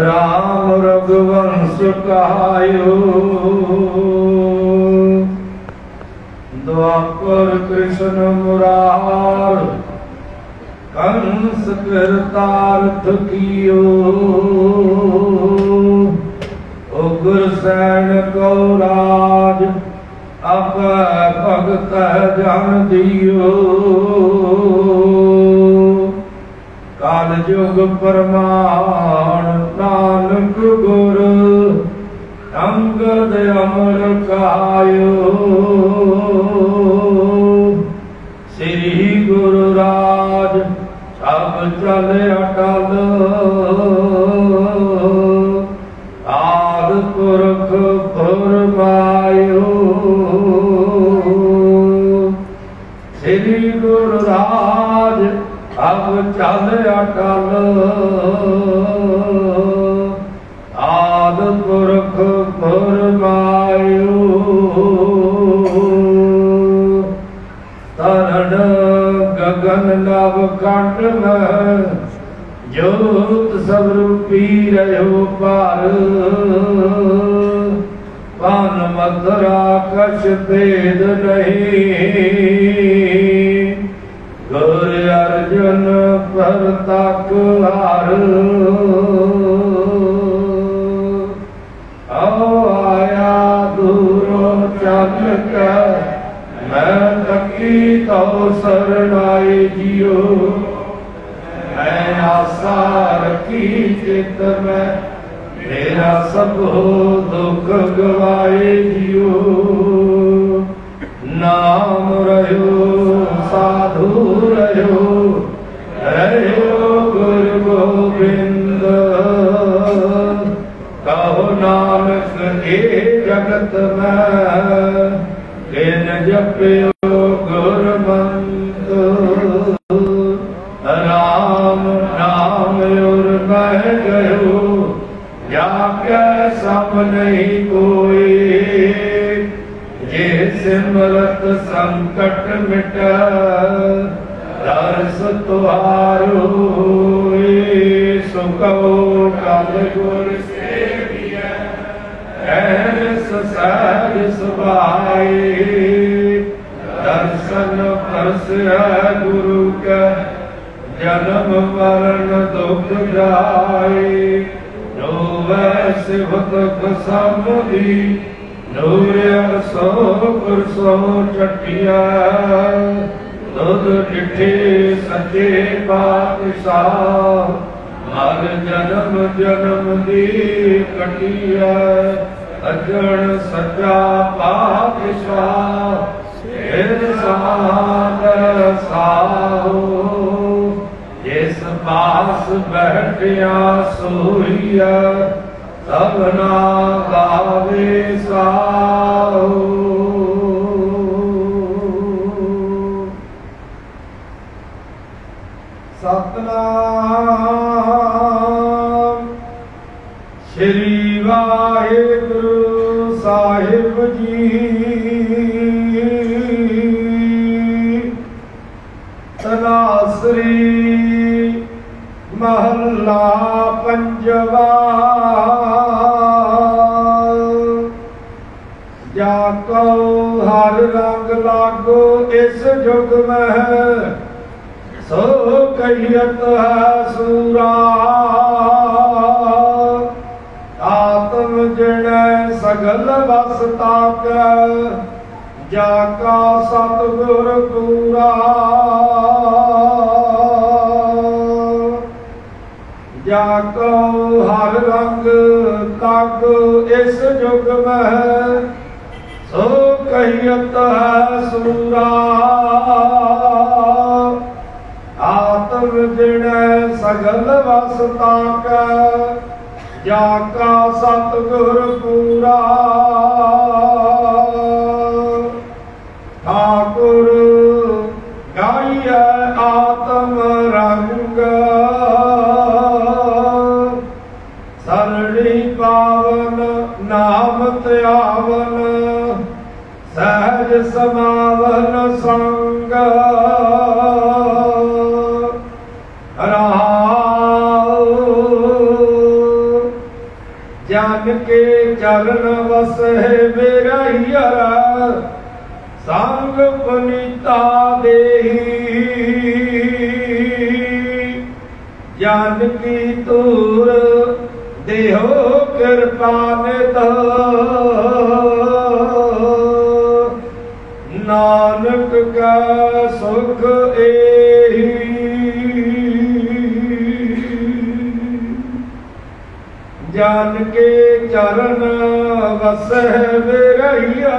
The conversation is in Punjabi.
ਰਾਮ ਰਗਵੰਸ ਕਹਾਇਓ। ਦੁਆਪਰ ਕ੍ਰਿਸ਼ਨ ਮੁਰਾਰ, ਕੰਸ ਕਰਤਾਰਥ ਕੀਓ। ਉਗਰ ਸੈਨ ਕੋ ਰਾਜ ਅਪ ਭਗਤ ਜਨ ਦਿਓ। ਕਾਲ ਜੁਗ ਪਰਮਾਨ ਨਾਨਕ ਗੁਰ ਅੰਗਦ ਅਮਰ ਕਾਇਓ ਸ੍ਰੀ ਗੁਰੂ ਰਾਜ ਸਭ ਚਲੇ ਅਟਲ। ਅਬ ਚੱਲ ਅਟਲ, ਆਦ ਪੁਰਖ ਫਰਮਾਇਓ ਤਰੜ ਗਗਨ ਨਵ ਕੰਠ ਮਹਿ, ਜੋਤ ਸਭ ਰੂਪੀ ਰਹਿਓ ਪਰ ਪਾਨ ਮਧਰਾ ਕਛ ਭੇਦ ਨਹੀਂ, ਗੁਰ ਅਰਜਨ ਪਰ ਤਕ ਹਰ। ਆਇਆ ਦੂਰੋਂ ਚੱਲ ਕੇ, ਮੈਂ ਤੱਕੀ ਤਉ ਸਰਣਾਈ ਜਿਉ ਮੈਂ ਆਸਾ ਰਖੀ ਚਿਤ ਮੈਂ, ਮੇਰਾ ਸਭ ਦੁੱਖ ਗਵਾਏ ਜਿਉ ਨਾਮ ਰਹਿਓ ਸਾਧੂ ਕਿਨ ਜਪਿਓ ਗੁਰਮੰਤ ਰਾਮ ਨਾਮ ਉਰ ਬਹਿ ਗਇਓ, ਜਾ ਕੇ ਸਭ ਨਹੀਂ ਕੋਈ, ਜੇ ਸਿਮਰਤ ਸੰਕਟ ਮਿਟ, ਦਰਸ ਤੁਹਾਰੋ ਸੁਖੋ ਕਲ ਗੁਰ ਸੇਵੀਐ ਐਸ ਸਹਿਜ ਸੁਭਾਈ ਦਰਸ਼ਨ ਪਰਸੈ ਗੁਰੂ ਕੈ, ਜਨਮ ਮਰਨ ਦੁਖ ਜਾਈ ਨੋਵੈ ਸਿਵਤ ਖਸਮਦੀ ਨੂਰ ਅਰਸੋ ਕੁਰਸੋ ਚਟਿਆ ਦੁਧ ਡਿਠੇ ਸੱਚੇ ਪਾਤਸ਼ਾਹ ਮਰ ਜਨਮ ਜਨਮ ਦੀ ਕਟਿਆ। ਅਜਣ ਸੱਚਾ ਪਾਤਸ਼ਾਹ ਸਿਰ ਸਾਦਰ ਸਾਹੋ। ਜਿਸ ਪਾਸ ਬੈਠਿਆ ਸੋਈਆ ਸਭਨਾ ਗਾਵੇ ਸਾਹੋ। ਸਤਨਾਮ ਤਨਾਸਰੀ ਮਹੱਲਾ ਪੰਜਵਾ ਜਾ ਕੋ ਹਰ ਰੰਗ ਲਾਗੋ ਇਸ ਜੁਗ ਮਹਿ ਸੋ ਕਹੀਤ ਹੈ ਸੂਰਾ ਆਤਮ ਜਣੈ ਸਗਲ ਬਸ ਤਾਕ ਜਾ ਕਾ ਸਤਿਗੁਰ ਪੂਰਾ। ਜਾ ਕੋ ਹਰ ਰੰਗ ਤਗ ਇਸ ਜੁਗ ਮਹਿ, ਸੋ ਕਹੀਤ ਹੈ ਸੂਰਾ। ਆਤਮ ਜਿਣੈ ਸਗਲ ਵਸ ਤਾਕ, ਜਾ ਕਾ ਸਤਿਗੁਰ ਪੂਰਾ। ਠਾਕੁਰ ਗਾਈਐ ਆਤਮ ਰੰਗ। ਸਰਣੀ ਪਾਵਨ ਨਾਮ ਧਿਆਵਨ, ਸਹਿਜ ਸਮਾਵਨ ਸੰਗ। ਜਨ ਕੇ ਚਰਨ ਵਸੇ ਮੇਰਾ ਸੰਗ ਪਨੀਤਾ ਦੇਹੀ। ਜਨ ਕੀ ਤੂਰ ਦੇਹੋ ਕਿਰਪਾ ਨਿਤ। ਨਾਨਕ ਕਾ ਸੁਖ ਏਹੀ। ਜਨ ਕੇ ਚਰਨ ਵਸੈ ਵਿਰਹੀਆ।